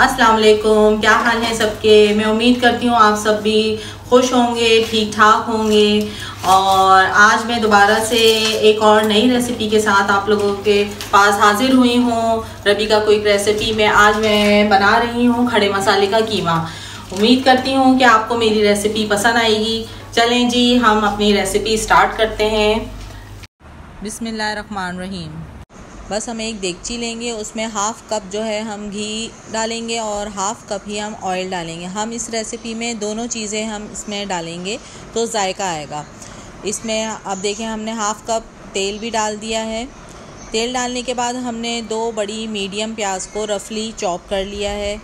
अस्सलाम वालेकुम क्या हाल है सबके? मैं उम्मीद करती हूँ आप सब भी खुश होंगे ठीक ठाक होंगे। और आज मैं दोबारा से एक और नई रेसिपी के साथ आप लोगों के पास हाजिर हुई हूँ। रबी का कोई रेसिपी में आज मैं बना रही हूँ, खड़े मसाले का कीमा। उम्मीद करती हूँ कि आपको मेरी रेसिपी पसंद आएगी। चलें जी, हम अपनी रेसिपी स्टार्ट करते हैं। बिसमीम बस हम एक देगची लेंगे, उसमें हाफ़ कप जो है हम घी डालेंगे और हाफ़ कप ही हम ऑयल डालेंगे। हम इस रेसिपी में दोनों चीज़ें हम इसमें डालेंगे तो जायका आएगा। इसमें अब देखें हमने हाफ़ कप तेल भी डाल दिया है। तेल डालने के बाद हमने दो बड़ी मीडियम प्याज को रफली चॉप कर लिया है।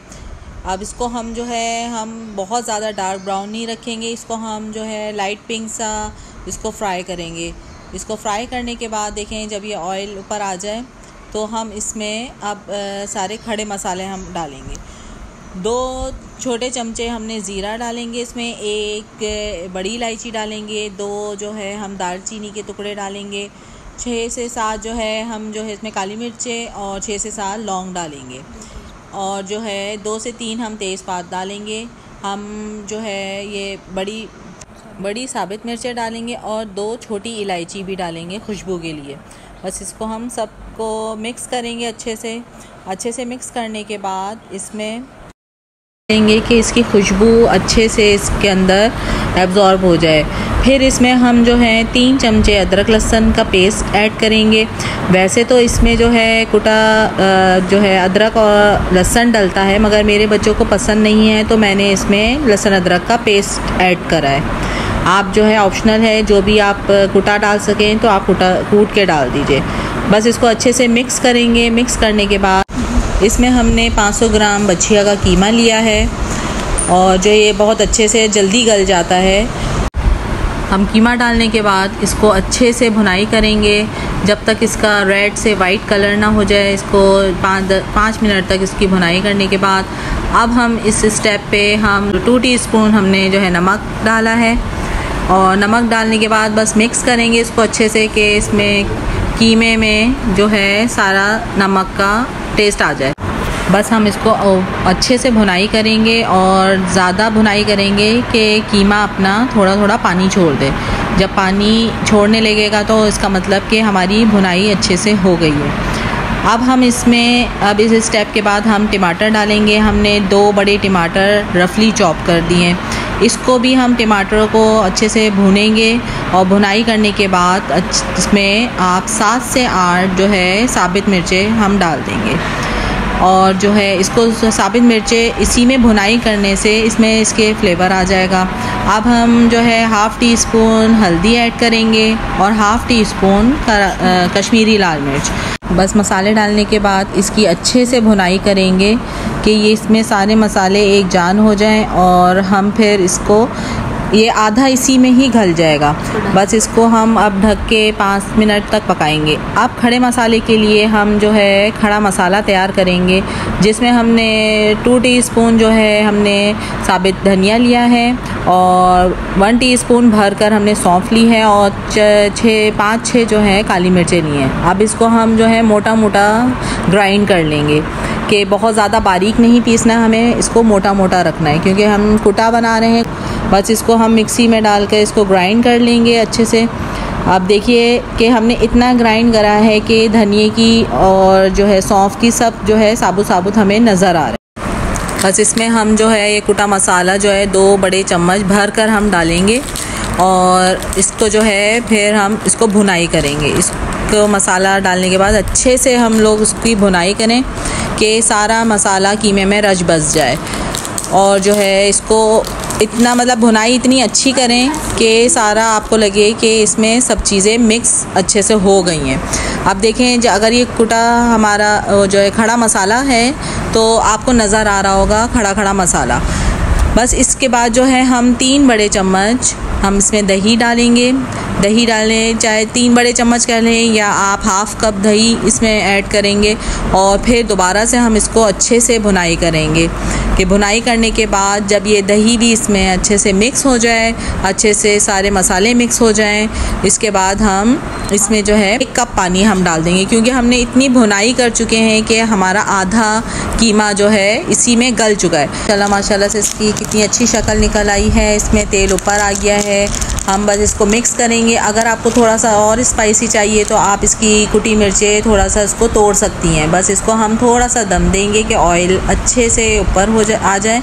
अब इसको हम जो है, हम बहुत ज़्यादा डार्क ब्राउन नहीं रखेंगे। इसको हम जो है लाइट पिंक सा इसको फ्राई करेंगे। इसको फ्राई करने के बाद देखें जब ये ऑयल ऊपर आ जाए तो हम इसमें अब सारे खड़े मसाले हम डालेंगे। दो छोटे चमचे हमने ज़ीरा डालेंगे इसमें, एक बड़ी इलायची डालेंगे, दो जो है हम दालचीनी के टुकड़े डालेंगे, छः से सात जो है हम जो है इसमें काली मिर्चें और छः से सात लौंग डालेंगे। और जो है दो से तीन हम तेज़पात डालेंगे, हम जो है ये बड़ी बड़ी साबित मिर्चें डालेंगे और दो छोटी इलायची भी डालेंगे खुशबू के लिए। बस इसको हम सबको मिक्स करेंगे अच्छे से। अच्छे से मिक्स करने के बाद इसमें देंगे कि इसकी खुशबू अच्छे से इसके अंदर एब्ज़ॉर्ब हो जाए। फिर इसमें हम जो है, तीन चमचे अदरक लहसन का पेस्ट ऐड करेंगे। वैसे तो इसमें जो है, कुटा जो है, अदरक और लहसन डलता है, मगर मेरे बच्चों को पसंद नहीं है तो मैंने इसमें लहसन अदरक का पेस्ट ऐड करा है। आप जो है ऑप्शनल है, जो भी आप कुटा डाल सकें तो आप कुटा, कूट के डाल दीजिए। बस इसको अच्छे से मिक्स करेंगे। मिक्स करने के बाद इसमें हमने 500 ग्राम बछिया का कीमा लिया है और जो ये बहुत अच्छे से जल्दी गल जाता है। हम कीमा डालने के बाद इसको अच्छे से भुनाई करेंगे। जब तक इसका रेड से वाइट कलर ना हो जाए, इसको पाँच पाँच मिनट तक इसकी भुनाई करने के बाद अब हम इस स्टेप पे हम टू टीस्पून हमने जो है नमक डाला है। और नमक डालने के बाद बस मिक्स करेंगे इसको अच्छे से कि इसमें कीमे में जो है सारा नमक का टेस्ट आ जाए। बस हम इसको अच्छे से भुनाई करेंगे और ज़्यादा भुनाई करेंगे कि कीमा अपना थोड़ा थोड़ा पानी छोड़ दे। जब पानी छोड़ने लगेगा तो इसका मतलब कि हमारी भुनाई अच्छे से हो गई है। अब हम इसमें, अब इस स्टेप के बाद हम टमाटर डालेंगे। हमने दो बड़े टमाटर रफली चॉप कर दिए इसको भी हम टमाटरों को अच्छे से भूनेंगे और भुनाई करने के बाद इसमें आप सात से आठ जो है साबित मिर्चें हम डाल देंगे। और जो है इसको साबित मिर्चें इसी में भुनाई करने से इसमें इसके फ्लेवर आ जाएगा। अब हम जो है हाफ़ टी स्पून हल्दी ऐड करेंगे और हाफ़ टी स्पून कश्मीरी लाल मिर्च। बस मसाले डालने के बाद इसकी अच्छे से भुनाई करेंगे कि ये इसमें सारे मसाले एक जान हो जाएँ और हम फिर इसको ये आधा इसी में ही घल जाएगा। बस इसको हम अब ढक के पाँच मिनट तक पकाएँगे। अब खड़े मसाले के लिए हम जो है खड़ा मसाला तैयार करेंगे, जिसमें हमने टू टीस्पून जो है हमने साबित धनिया लिया है और वन टीस्पून भर कर हमने सौंफ ली है और छः पाँच, छः जो है काली मिर्चें ली हैं। अब इसको हम जो है मोटा मोटा ग्राइंड कर लेंगे कि बहुत ज़्यादा बारीक नहीं पीसना हमें, इसको मोटा मोटा रखना है, क्योंकि हम कुटा बना रहे हैं। बस इसको हम मिक्सी में डाल कर इसको ग्राइंड कर लेंगे अच्छे से। अब देखिए कि हमने इतना ग्राइंड करा है कि धनिए की और जो है सौंफ की सब जो है साबुत साबुत हमें नज़र आ रहा है। बस इसमें हम जो है ये कुटा मसाला जो है दो बड़े चम्मच भर कर हम डालेंगे और इसको जो है फिर हम इसको भुनाई करेंगे। इसको मसाला डालने के बाद अच्छे से हम लोग उसकी भुनाई करें कि सारा मसाला कीमे में रच बस जाए और जो है इसको इतना मतलब भुनाई इतनी अच्छी करें कि सारा आपको लगे कि इसमें सब चीज़ें मिक्स अच्छे से हो गई हैं। आप देखें अगर ये कुटा हमारा जो है, खड़ा मसाला है तो आपको नज़र आ रहा होगा खड़ा खड़ा मसाला। बस इसके बाद जो है, हम तीन बड़े चम्मच हम इसमें दही डालेंगे। दही डालें चाहे तीन बड़े चम्मच कर लें या आप हाफ़ कप दही इसमें ऐड करेंगे और फिर दोबारा से हम इसको अच्छे से भुनाई करेंगे। कि भुनाई करने के बाद जब ये दही भी इसमें अच्छे से मिक्स हो जाए, अच्छे से सारे मसाले मिक्स हो जाएँ, इसके बाद हम इसमें जो है एक कप पानी हम डाल देंगे। क्योंकि हमने इतनी भुनाई कर चुके हैं कि हमारा आधा कीमा जो है इसी में गल चुका है। चला माशाल्लाह से इसकी कितनी अच्छी शक्ल निकल आई है। इसमें तेल ऊपर आ गया है। हम बस इसको मिक्स करेंगे। अगर आपको थोड़ा सा और स्पाइसी चाहिए तो आप इसकी कुटी मिर्चें थोड़ा सा इसको तोड़ सकती हैं। बस इसको हम थोड़ा सा दम देंगे कि ऑयल अच्छे से ऊपर हो जा, आ जाए।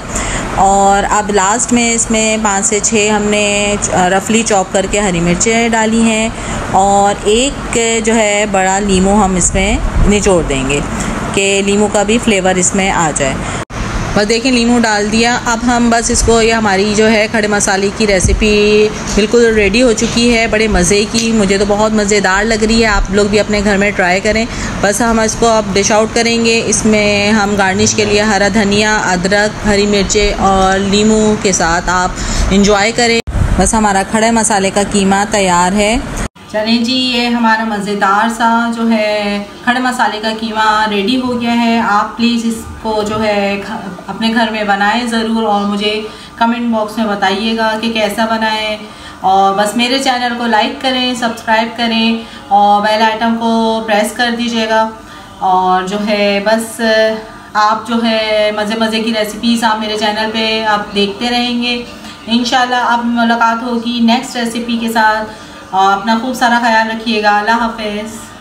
और अब लास्ट में इसमें पाँच से छः हमने रफली चॉप करके हरी मिर्चें डाली हैं। और एक जो है, बड़ा लीमू हम इसमें निचोड़ देंगे, कि लीमू का भी फ्लेवर इसमें आ जाए। बस देखें, लीमू डाल दिया। अब हम बस इसको, ये हमारी जो है खड़े मसाले की रेसिपी बिल्कुल रेडी हो चुकी है, बड़े मज़े की। मुझे तो बहुत मज़ेदार लग रही है। आप लोग भी अपने घर में ट्राई करें। बस हम इसको अब डिश आउट करेंगे। इसमें हम गार्निश के लिए हरा धनिया, अदरक, हरी मिर्चें और लीमू के साथ आप इंजॉय करें। बस हमारा खड़े मसाले का कीमा तैयार है। चलें जी, ये हमारा मज़ेदार सा जो है खड़े मसाले का कीमा रेडी हो गया है। आप प्लीज़ इसको जो है अपने घर में बनाएँ ज़रूर और मुझे कमेंट बॉक्स में बताइएगा कि कैसा बनाएँ। और बस मेरे चैनल को लाइक करें सब्सक्राइब करें और बेल आइटम को प्रेस कर दीजिएगा। और जो है बस, आप जो है मज़े मज़े की रेसिपीज़ आप मेरे चैनल पे आप देखते रहेंगे। इन अब मुलाकात होगी नेक्स्ट रेसिपी के साथ। अपना खूब सारा ख्याल रखिएगा। अल्लाह हाफिज़।